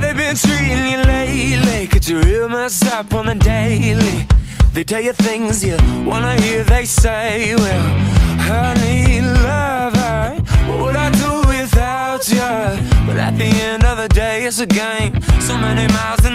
been treating you lately? Could you real up on the daily? They tell you things you wanna hear, they say, well, honey, lover. What would I do without you? But at the end of the day, it's a game. So many miles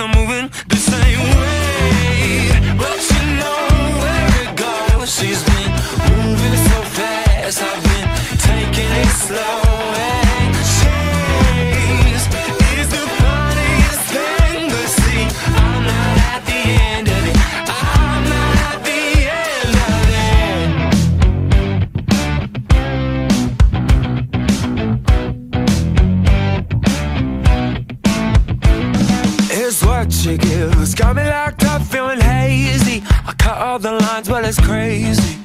it's crazy.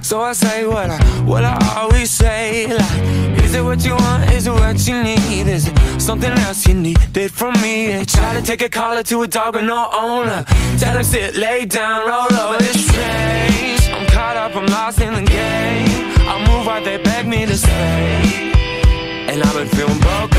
So I say what I, what I always say. Like, is it what you want? Is it what you need? Is it something else you needed from me? They try to take a collar to a dog with no owner. Tell him sit, lay down, roll over. It's strange. I'm caught up, I'm lost in the game. I move while they beg me to stay. And I've been feeling broke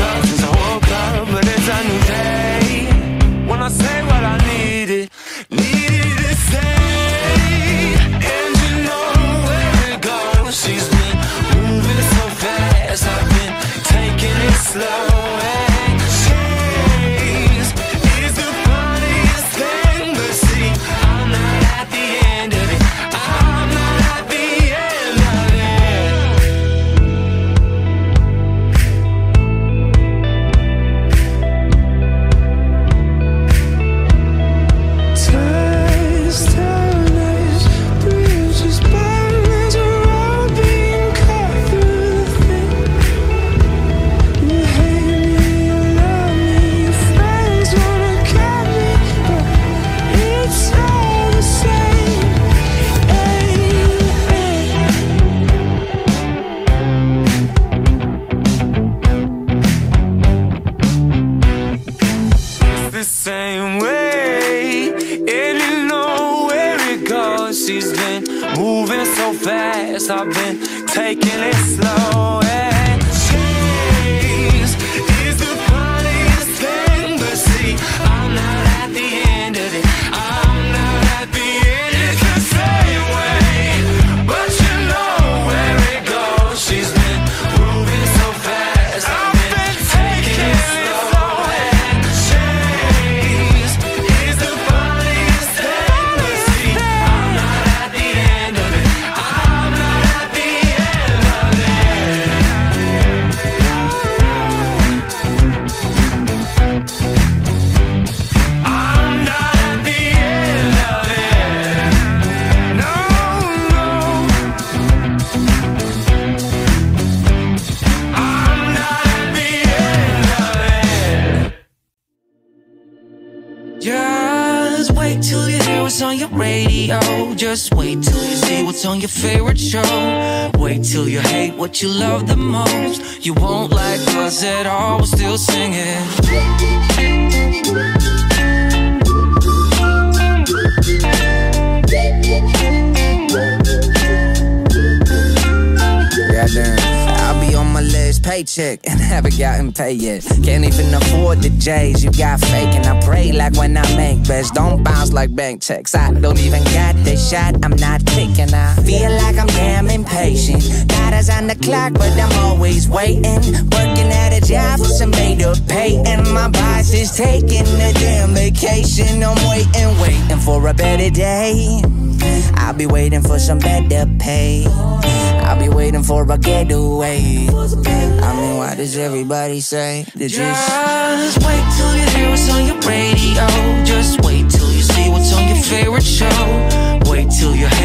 Just wait till you see what's on your favorite show. Wait till you hate what you love the most. You won't like us at all, we're still singing. Goddamn. My last paycheck and haven't gotten paid yet. Can't even afford the J's you got fake. And I pray like when I make bets, don't bounce like bank checks. I don't even got the shot, I'm not taking. I feel like I'm damn impatient. Got us on the clock, but I'm always waiting. Working at a job for some made up pay. And my boss is taking a damn vacation. I'm waiting, waiting for a better day. I'll be waiting for some better pay. I'll be waiting for a getaway. I mean, why does everybody say that just Just wait till you hear what's on your radio. Just wait till you see what's on your favorite show. Wait till you hate what you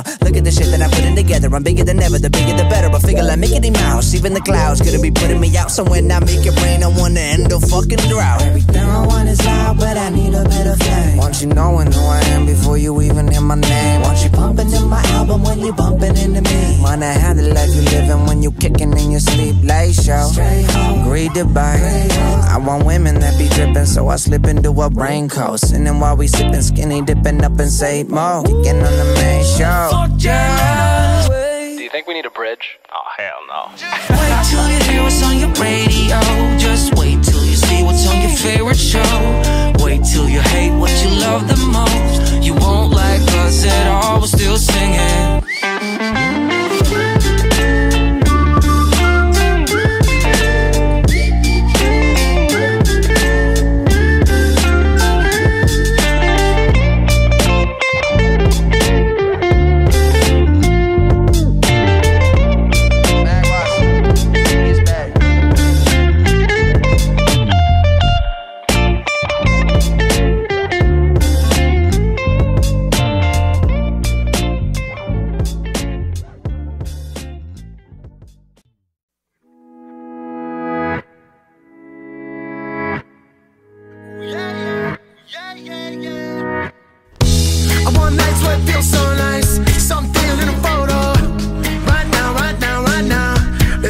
Look at the shit that I'm putting together. I'm bigger than ever. The bigger the better. I figure like Mickey Mouse. Even the clouds couldn't be putting me out. So when I make it rain, I wanna end the fucking drought. Everything I want is loud, but I need a better flame. Want you knowing who I am before you even hear my name? Want you pumping in my album when you bumping into me. Wanna have the life you living when you kicking in your sleep. Late show, greed to buy. I want women that be dripping, so I slip into a raincoat. And then while we sipping, skinny dipping up and say more. Kicking on the main show. Yeah. Do you think we need a bridge? Oh, hell no. Wait till you hear what's on your radio. Just wait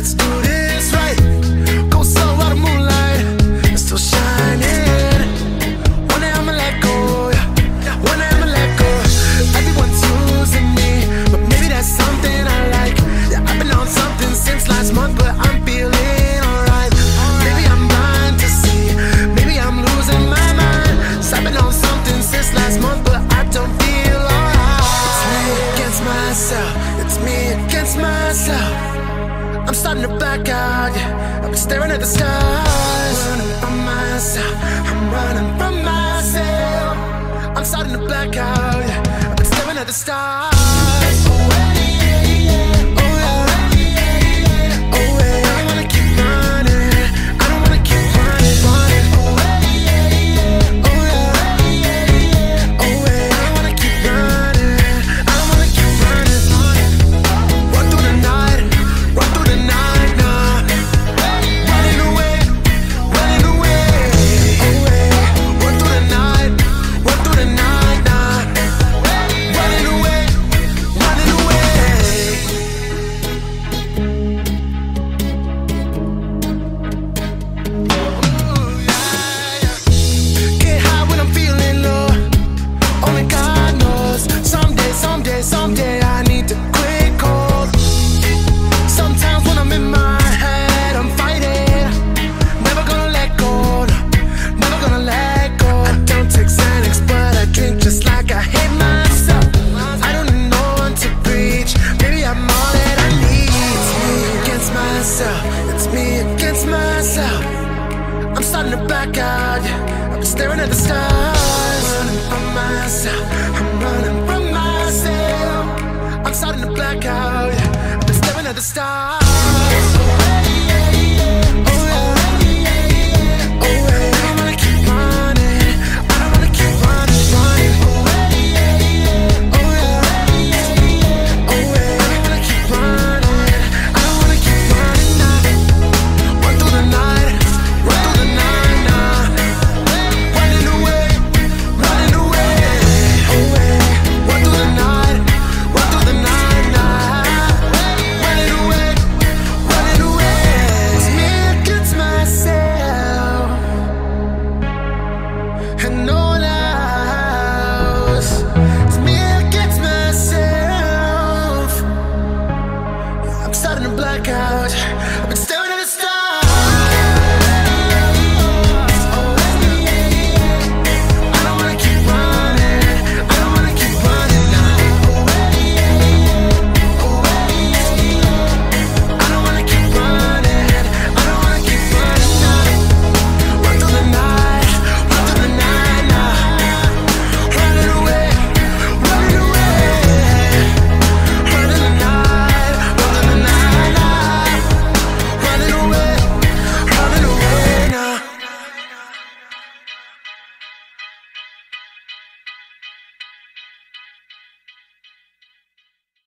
let's do the stars stop.